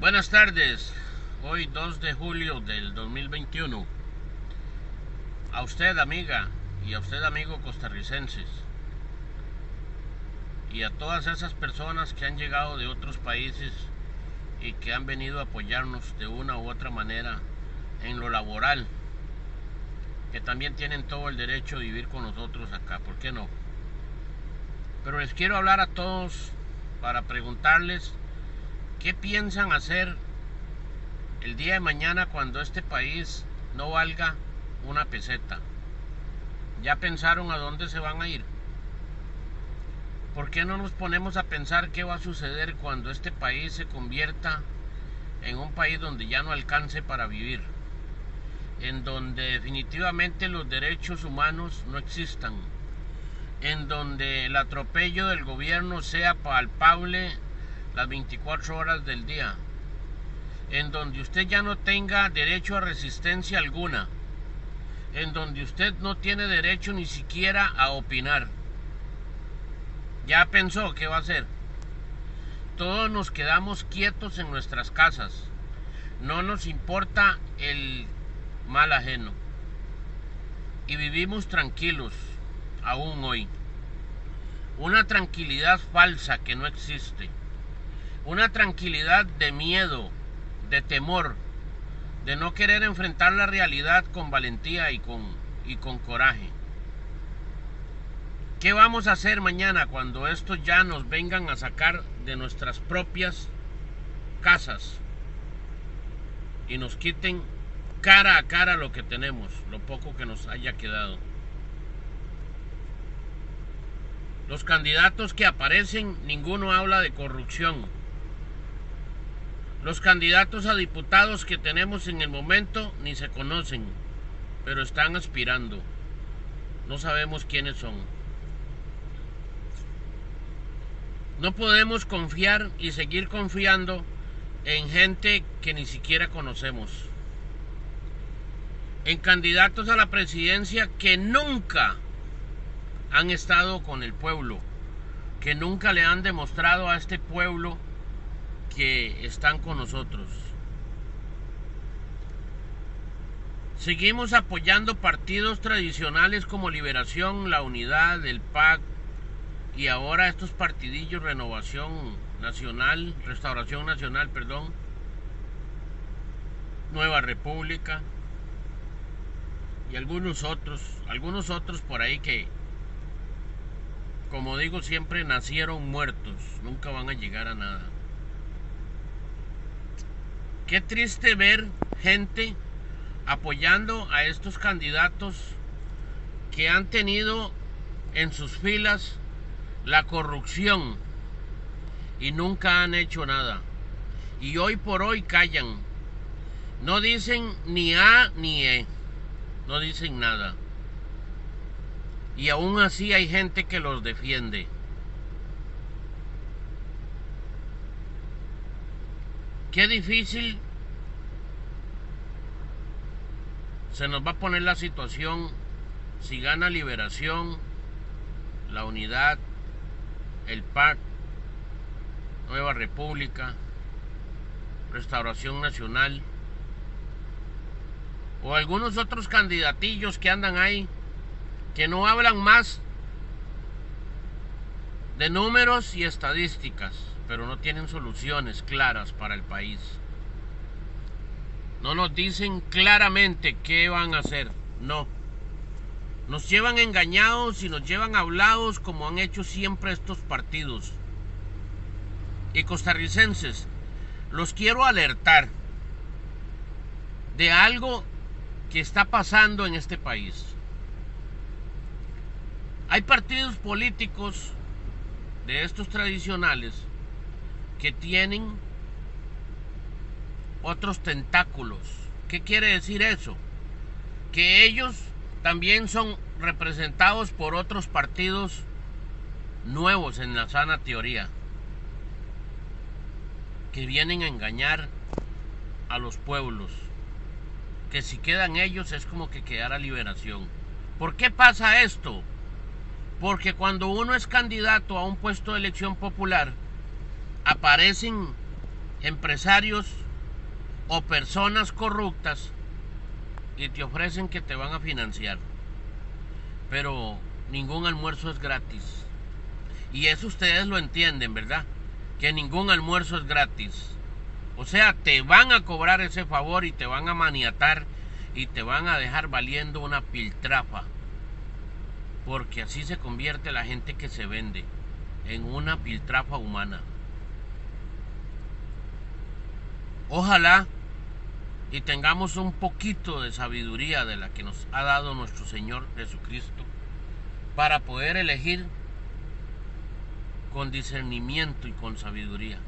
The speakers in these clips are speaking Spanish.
Buenas tardes, hoy 2 de julio del 2021. A usted amiga y a usted amigo costarricenses y a todas esas personas que han llegado de otros países y que han venido a apoyarnos de una u otra manera en lo laboral, que también tienen todo el derecho de vivir con nosotros acá, ¿por qué no? Pero les quiero hablar a todos para preguntarles qué piensan hacer el día de mañana cuando este país no valga una peseta. ¿Ya pensaron a dónde se van a ir? ¿Por qué no nos ponemos a pensar qué va a suceder cuando este país se convierta en un país donde ya no alcance para vivir? En donde definitivamente los derechos humanos no existan. En donde el atropello del gobierno sea palpable las 24 horas del día. En donde usted ya no tenga derecho a resistencia alguna. En donde usted no tiene derecho ni siquiera a opinar ya pensó qué va a hacer. Todos nos quedamos quietos en nuestras casas. No nos importa el mal ajeno. Y vivimos tranquilos, aún hoy. Una tranquilidad falsa que no existe. Una tranquilidad de miedo, de temor, de no querer enfrentar la realidad con valentía y con, y con coraje. ¿Qué vamos a hacer mañana cuando estos ya nos vengan a sacar de nuestras propias casas y nos quiten cara a cara lo que tenemos, lo poco que nos haya quedado? Los candidatos que aparecen, ninguno habla de corrupción. Los candidatos a diputados que tenemos en el momento ni se conocen, pero están aspirando. No sabemos quiénes son. No podemos confiar y seguir confiando en gente que ni siquiera conocemos. En candidatos a la presidencia que nunca han estado con el pueblo, que nunca le han demostrado a este pueblo que están con nosotros. Seguimos apoyando partidos tradicionales como Liberación, La Unidad, el PAC, y ahora estos partidillos, Renovación Nacional, Restauración Nacional, perdón, Nueva República y algunos otros, algunos otros por ahí que, como digo siempre, nacieron muertos, nunca van a llegar a nada. Qué triste ver gente apoyando a estos candidatos que han tenido en sus filas la corrupción y nunca han hecho nada. Y hoy por hoy callan. No dicen ni A ni E. No dicen nada. Y aún así hay gente que los defiende. Qué difícil se nos va a poner la situación si gana liberación, la unidad, el PAC, Nueva República, Restauración Nacional o algunos otros candidatillos que andan ahí que no hablan más de números y estadísticas, pero no tienen soluciones claras para el país. No nos dicen claramente qué van a hacer, no. Nos llevan engañados y nos llevan hablados como han hecho siempre estos partidos. Y costarricenses, los quiero alertar de algo que está pasando en este país. Hay partidos políticos de estos tradicionales que tienen otros tentáculos. ¿Qué quiere decir eso? Que ellos también son representados por otros partidos nuevos en la sana teoría, que vienen a engañar a los pueblos, que si quedan ellos es como que quedara liberación. ¿Por qué pasa esto? Porque cuando uno es candidato a un puesto de elección popular, aparecen empresarios o personas corruptas y te ofrecen que te van a financiar. Pero ningún almuerzo es gratis. Y eso ustedes lo entienden, ¿verdad? Que ningún almuerzo es gratis. O sea, te van a cobrar ese favor y te van a maniatar y te van a dejar valiendo una piltrafa. Porque así se convierte la gente que se vende en una piltrafa humana. Ojalá y tengamos un poquito de sabiduría de la que nos ha dado nuestro Señor Jesucristo para poder elegir con discernimiento y con sabiduría.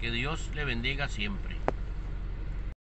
Que Dios le bendiga siempre.